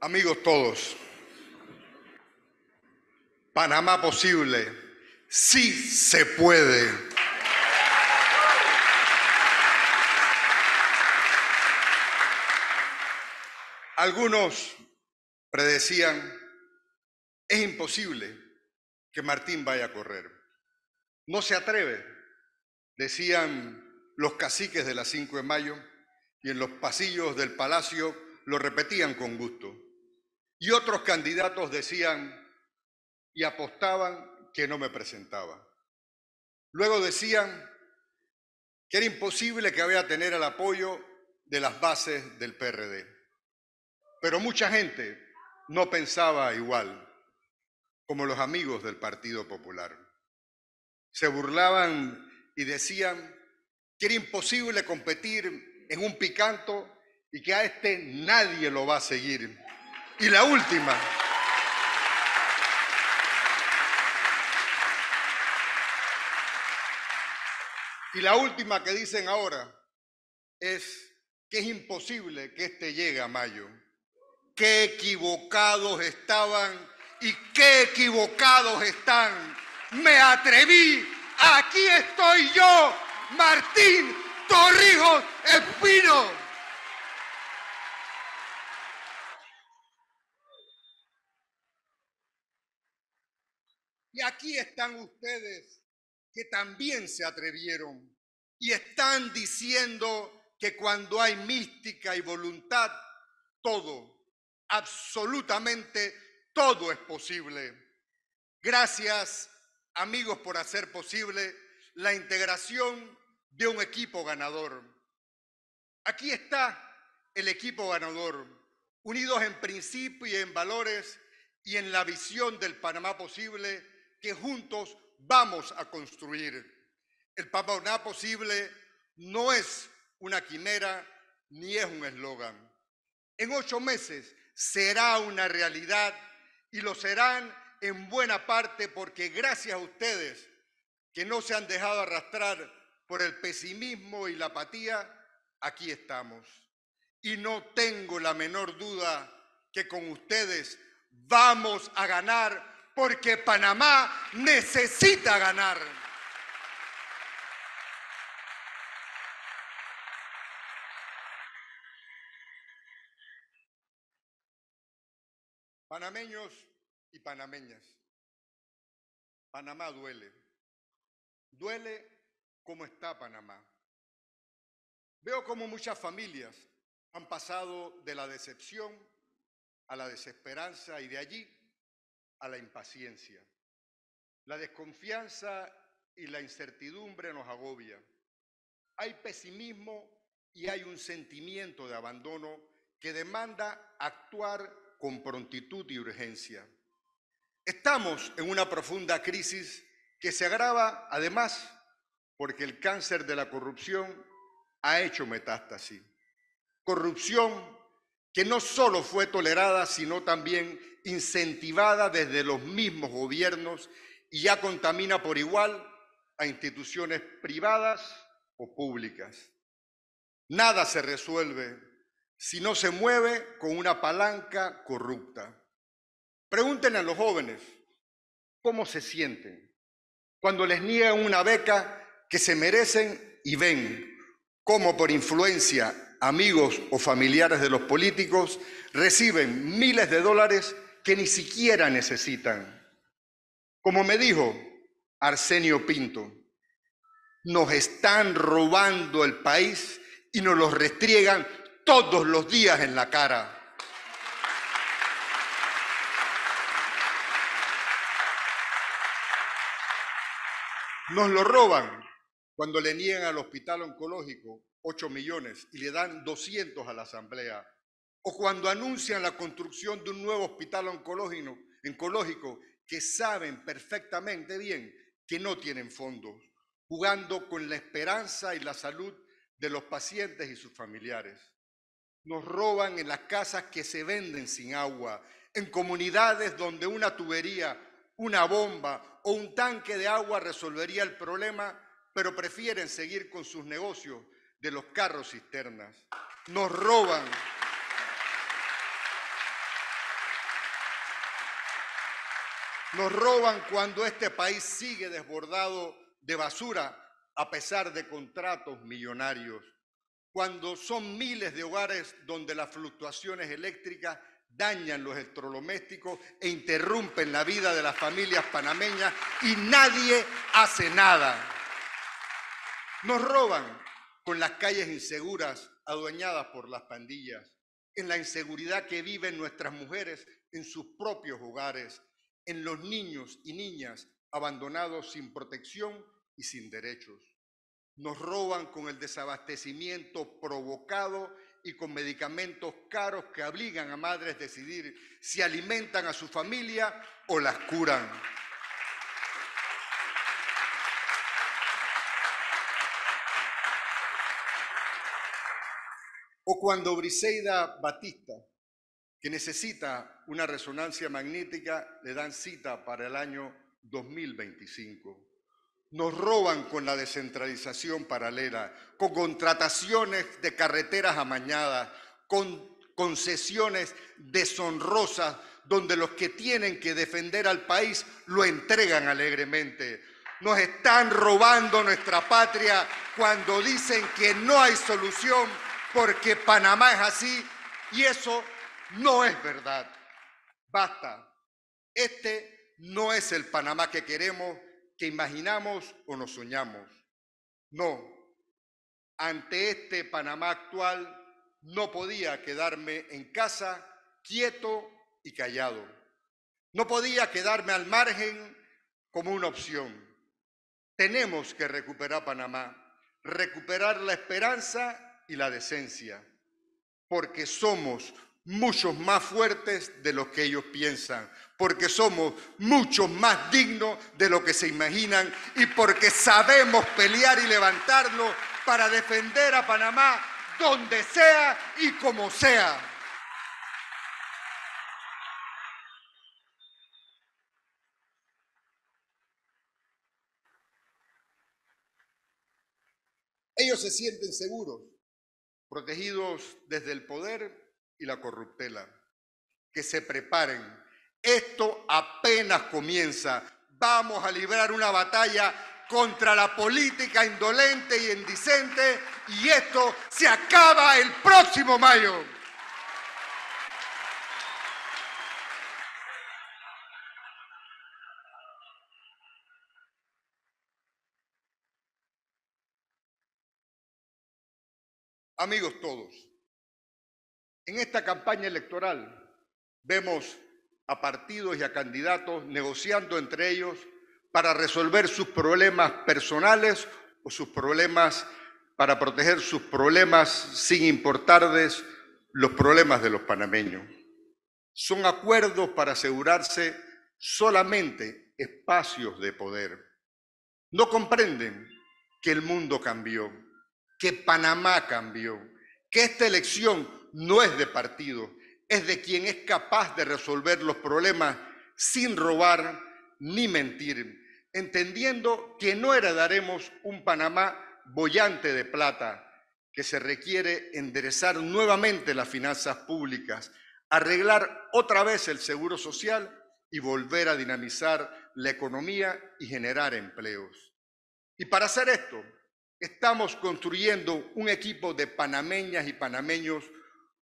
Amigos todos, Panamá posible, sí se puede. Algunos predecían, es imposible que Martín vaya a correr. No se atreve, decían los caciques de las 5 de mayo, y en los pasillos del palacio lo repetían con gusto. Y otros candidatos decían y apostaban que no me presentaba. Luego decían que era imposible que había tener el apoyo de las bases del PRD. Pero mucha gente no pensaba igual, como los amigos del Partido Popular. Se burlaban y decían que era imposible competir en un picanto y que a este nadie lo va a seguir. Y la última. Y la última que dicen ahora es que es imposible que este llegue a mayo. Qué equivocados estaban y qué equivocados están. Me atreví, aquí estoy yo, Martín Torrijos Espino. Y aquí están ustedes que también se atrevieron y están diciendo que cuando hay mística y voluntad, todo, absolutamente todo es posible. Gracias, amigos, por hacer posible la integración de un equipo ganador. Aquí está el equipo ganador, unidos en principio y en valores y en la visión del Panamá posible que juntos vamos a construir. El Panamá posible no es una quimera ni es un eslogan. En ocho meses será una realidad y lo serán en buena parte porque gracias a ustedes que no se han dejado arrastrar por el pesimismo y la apatía, aquí estamos. Y no tengo la menor duda que con ustedes vamos a ganar porque Panamá necesita ganar. Panameños y panameñas, Panamá duele. Duele cómo está Panamá. Veo como muchas familias han pasado de la decepción a la desesperanza y de allí a la impaciencia. La desconfianza y la incertidumbre nos agobia. Hay pesimismo y hay un sentimiento de abandono que demanda actuar con prontitud y urgencia. Estamos en una profunda crisis que se agrava además porque el cáncer de la corrupción ha hecho metástasis. Corrupción que no solo fue tolerada, sino también incentivada desde los mismos gobiernos y ya contamina por igual a instituciones privadas o públicas. Nada se resuelve si no se mueve con una palanca corrupta. Pregúntenle a los jóvenes cómo se sienten cuando les niegan una beca que se merecen y ven cómo por influencia amigos o familiares de los políticos reciben miles de dólares que ni siquiera necesitan. Como me dijo Arsenio Pinto, nos están robando el país y nos lo restriegan todos los días en la cara. Nos lo roban cuando le niegan al hospital oncológico 8 millones y le dan 200 a la Asamblea. O cuando anuncian la construcción de un nuevo hospital oncológico, que saben perfectamente bien que no tienen fondos, jugando con la esperanza y la salud de los pacientes y sus familiares. Nos roban en las casas que se venden sin agua, en comunidades donde una tubería, una bomba o un tanque de agua resolvería el problema, pero prefieren seguir con sus negocios de los carros cisternas. Nos roban. Nos roban cuando este país sigue desbordado de basura a pesar de contratos millonarios. Cuando son miles de hogares donde las fluctuaciones eléctricas dañan los electrodomésticos e interrumpen la vida de las familias panameñas y nadie hace nada. Nos roban con las calles inseguras adueñadas por las pandillas, en la inseguridad que viven nuestras mujeres en sus propios hogares, en los niños y niñas abandonados sin protección y sin derechos. Nos roban con el desabastecimiento provocado y con medicamentos caros que obligan a madres a decidir si alimentan a su familia o las curan. O cuando Briseida Batista, que necesita una resonancia magnética, le dan cita para el año 2025. Nos roban con la descentralización paralela, con contrataciones de carreteras amañadas, con concesiones deshonrosas, donde los que tienen que defender al país lo entregan alegremente. Nos están robando nuestra patria cuando dicen que no hay solución porque Panamá es así y eso no es verdad. Basta. Este no es el Panamá que queremos que imaginamos o nos soñamos. No, ante este Panamá actual no podía quedarme en casa quieto y callado. No podía quedarme al margen como una opción. Tenemos que recuperar Panamá, recuperar la esperanza y la decencia, porque somos muchos más fuertes de lo que ellos piensan, porque somos muchos más dignos de lo que se imaginan y porque sabemos pelear y levantarnos para defender a Panamá donde sea y como sea. Ellos se sienten seguros, protegidos desde el poder y la corruptela. Que se preparen. Esto apenas comienza. Vamos a librar una batalla contra la política indolente y indicente y esto se acaba el próximo mayo. Amigos todos, en esta campaña electoral vemos a partidos y a candidatos negociando entre ellos para resolver sus problemas personales o sus problemas, para proteger sus problemas sin importarles los problemas de los panameños. Son acuerdos para asegurarse solamente espacios de poder. No comprenden que el mundo cambió, que Panamá cambió, que esta elección no es de partido, es de quien es capaz de resolver los problemas sin robar ni mentir, entendiendo que no heredaremos un Panamá bollante de plata, que se requiere enderezar nuevamente las finanzas públicas, arreglar otra vez el seguro social y volver a dinamizar la economía y generar empleos. Y para hacer esto, estamos construyendo un equipo de panameñas y panameños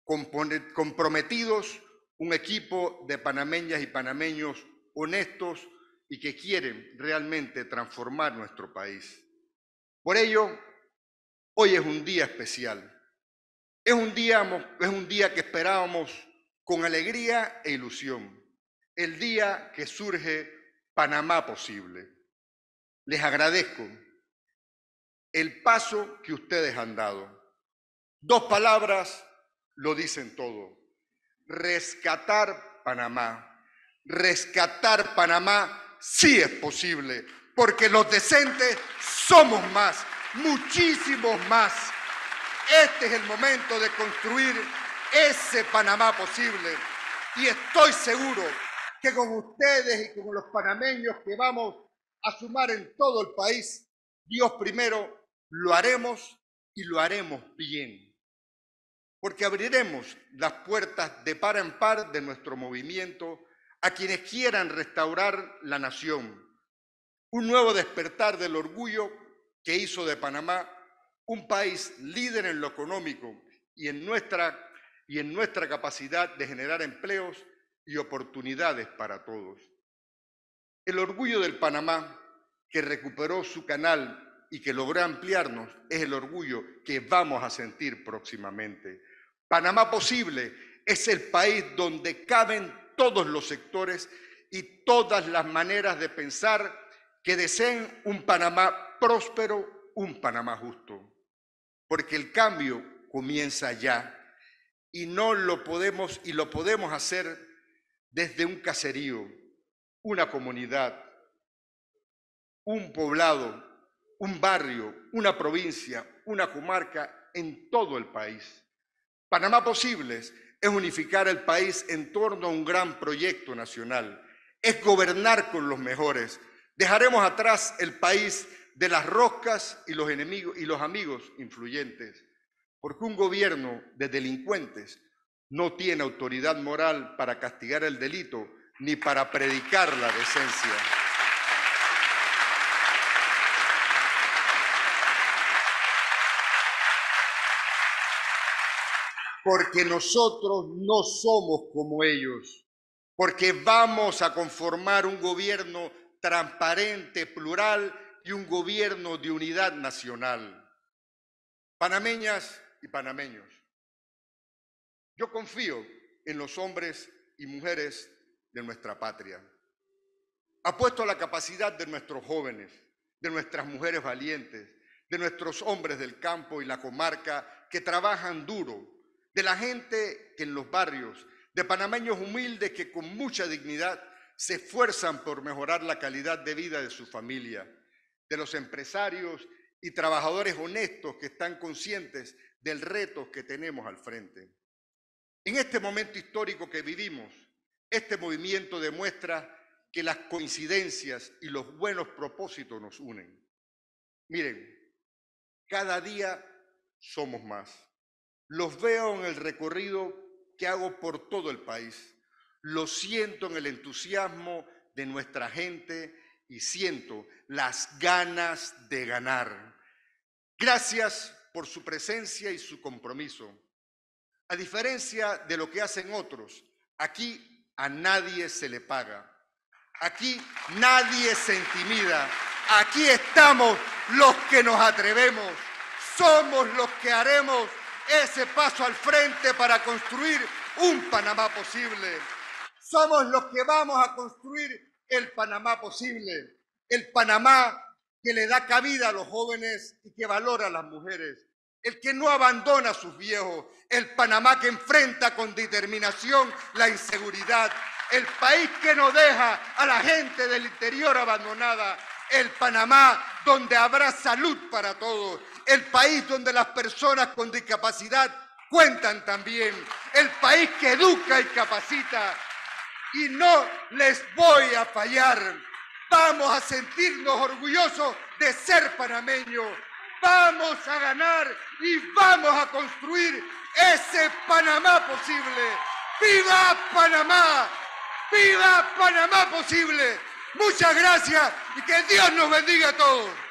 comprometidos, un equipo de panameñas y panameños honestos y que quieren realmente transformar nuestro país. Por ello, hoy es un día especial. Es un día, es un día que esperábamos con alegría e ilusión. El día que surge Panamá posible. Les agradezco el paso que ustedes han dado. Dos palabras lo dicen todo. Rescatar Panamá. Rescatar Panamá sí es posible, porque los decentes somos más, muchísimos más. Este es el momento de construir ese Panamá posible. Y estoy seguro que con ustedes y con los panameños que vamos a sumar en todo el país, Dios primero, lo haremos y lo haremos bien porque abriremos las puertas de par en par de nuestro movimiento a quienes quieran restaurar la nación. Un nuevo despertar del orgullo que hizo de Panamá un país líder en lo económico y en nuestra, y en nuestra capacidad de generar empleos y oportunidades para todos. El orgullo del Panamá, que recuperó su canal y que logró ampliarnos, es el orgullo que vamos a sentir próximamente. Panamá Posible es el país donde caben todos los sectores y todas las maneras de pensar que deseen un Panamá próspero, un Panamá justo. Porque el cambio comienza ya y no lo podemos y lo podemos hacer desde un caserío, una comunidad, un poblado, un barrio, una provincia, una comarca en todo el país. Panamá Posibles es unificar el país en torno a un gran proyecto nacional, es gobernar con los mejores. Dejaremos atrás el país de las roscas y los enemigos y los amigos influyentes, porque un gobierno de delincuentes no tiene autoridad moral para castigar el delito ni para predicar la decencia. Porque nosotros no somos como ellos, porque vamos a conformar un gobierno transparente, plural y un gobierno de unidad nacional. Panameñas y panameños, yo confío en los hombres y mujeres de nuestra patria. Apuesto a la capacidad de nuestros jóvenes, de nuestras mujeres valientes, de nuestros hombres del campo y la comarca que trabajan duro de la gente en los barrios, de panameños humildes que con mucha dignidad se esfuerzan por mejorar la calidad de vida de su familia, de los empresarios y trabajadores honestos que están conscientes del reto que tenemos al frente. En este momento histórico que vivimos, este movimiento demuestra que las coincidencias y los buenos propósitos nos unen. Miren, cada día somos más. Los veo en el recorrido que hago por todo el país. Lo siento en el entusiasmo de nuestra gente y siento las ganas de ganar. Gracias por su presencia y su compromiso. A diferencia de lo que hacen otros, aquí a nadie se le paga. Aquí nadie se intimida. Aquí estamos los que nos atrevemos. Somos los que haremos ese paso al frente para construir un Panamá posible. Somos los que vamos a construir el Panamá posible, el Panamá que le da cabida a los jóvenes y que valora a las mujeres, el que no abandona a sus viejos, el Panamá que enfrenta con determinación la inseguridad, el país que no deja a la gente del interior abandonada, el Panamá donde habrá salud para todos, el país donde las personas con discapacidad cuentan también, el país que educa y capacita. Y no les voy a fallar. Vamos a sentirnos orgullosos de ser panameños. Vamos a ganar y vamos a construir ese Panamá posible. ¡Viva Panamá! ¡Viva Panamá posible! Muchas gracias y que Dios nos bendiga a todos.